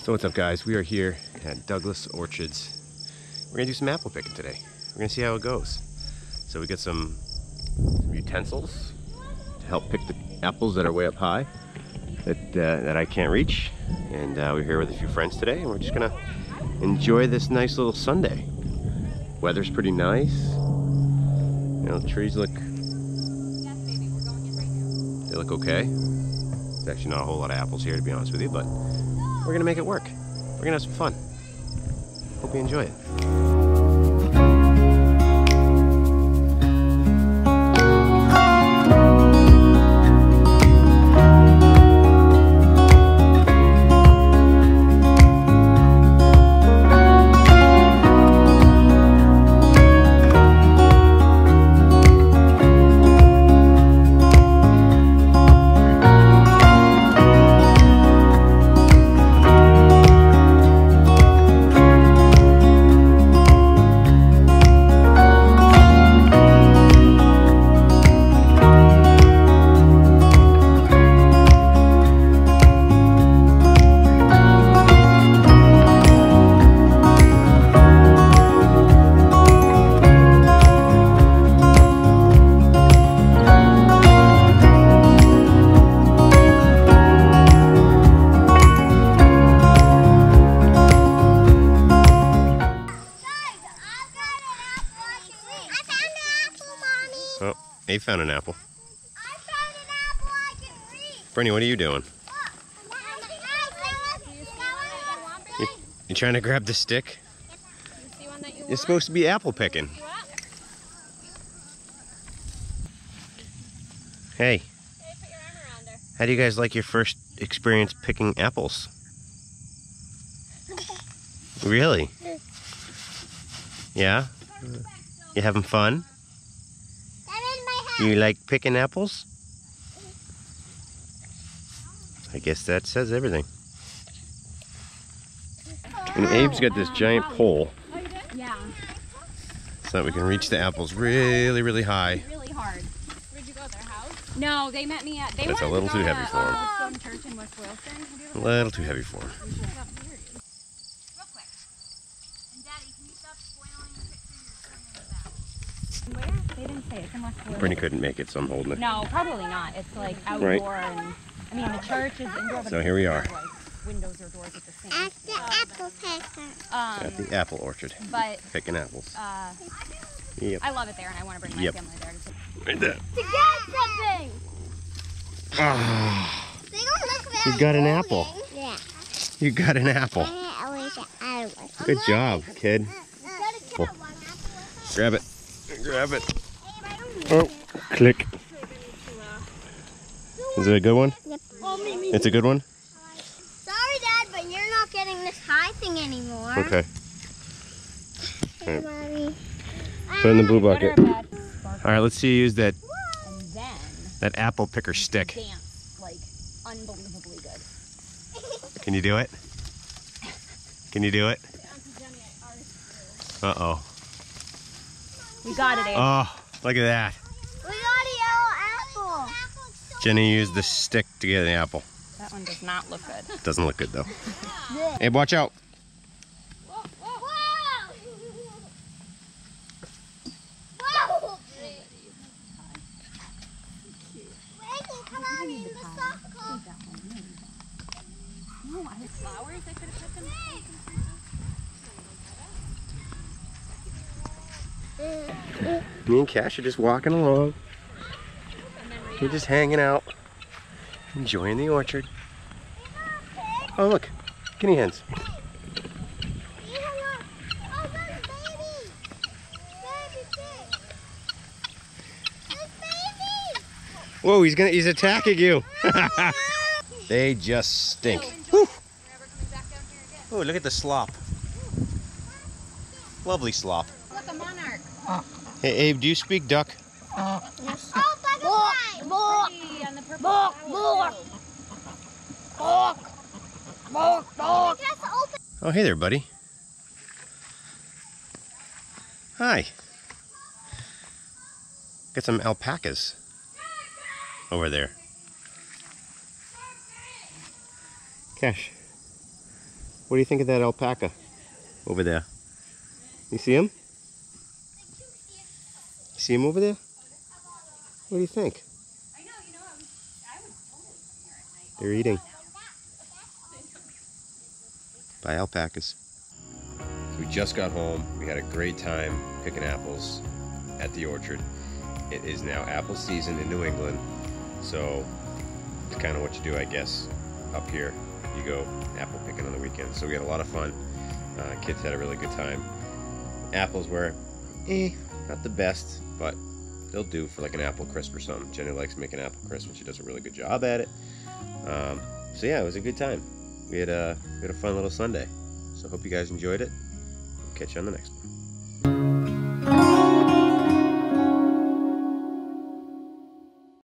So what's up guys? We are here at Douglas Orchards. We're gonna do some apple picking today. We're gonna see how it goes. So we got some, some utensils to help pick the apples that are way up high that, uh, that I can't reach. And uh, we're here with a few friends today and we're just gonna enjoy this nice little Sunday. Weather's pretty nice. You know, the trees look, they look okay. There's actually not a whole lot of apples here to be honest with you, but we're gonna make it work. We're gonna have some fun. Hope you enjoy it. Oh, found an apple. I found an apple I can reach. Bernie, what are you doing? You, you trying to grab the stick? You're supposed to be apple picking. Hey, how do you guys like your first experience picking apples? Really? Yeah? You having fun? You like picking apples? I guess that says everything. And Abe's got this giant pole Yeah, so that we can reach the apples really, really high. really hard. Where'd you go? Their house? No, they met me at. They That's a little to too heavy for for 'em. Church in West Wilson. A little too heavy for him. Real quick. And Daddy, can you stop spoiling the picture you're Where? They didn't say. It's in West Wilson. Bernie couldn't make it, so I'm holding it. No, probably not. It's like outdoor Right. and I mean the church is indoor. But So here we are. Like, windows or doors at the same. At the apple picker. Um, At the apple orchard, but picking apples. uh, Yep. I love it there, and I want to bring my Yep. family there. To Right there. To get something. Ah, They don't look very You got an apple. Yeah. you got an apple. I always I. Good job, kid. Cool. Grab it. Grab it. Oh, click. Is it a good one? Yep. Oh, it's a good one? Sorry, Dad, but you're not getting this high thing anymore. Okay. Hey, Mommy. Put it in the blue bucket. All right, let's see you use that, that apple picker stick. dance like unbelievably good. Can you do it? Can you do it? Uh-oh. We got it, Abe. Oh, look at that. We got a yellow apple. Jenny used the stick to get the apple. that one does not look good. Doesn't look good, though. Abe, watch out. Whoa! Whoa! Reagan, come on in the circle. No, I have flowers. I could have put them. Me and Cash are just walking along. We're just hanging out, enjoying the orchard. Oh, look, guinea hens. Yeah, look. Oh, there's baby. Baby pig. There's baby. Whoa, he's gonna, he's attacking you. they just stink. Whew. Oh, look at the slop. Lovely slop. Look, a monarch. Uh, Hey, Abe, do you speak duck? Oh, butterfly. More. More. Just open. Oh, hey there, buddy. Hi. Got some alpacas over there. Cash. What do you think of that alpaca over there? You see him? You see him over there? What do you think? I know, you know, I, was, I would totally come here at night. They're eating. By alpacas. So we just got home. We had a great time picking apples at the orchard. It is now apple season in New England, so it's kind of what you do, I guess, up here. You go apple picking on the weekends. So we had a lot of fun. Uh, kids had a really good time. Apples were, eh, not the best, but they'll do for like an apple crisp or something. Jenny likes making apple crisp, and she does a really good job at it. Um, so yeah, it was a good time. We had a we had a fun little Sunday. So hope you guys enjoyed it. Catch you on the next one.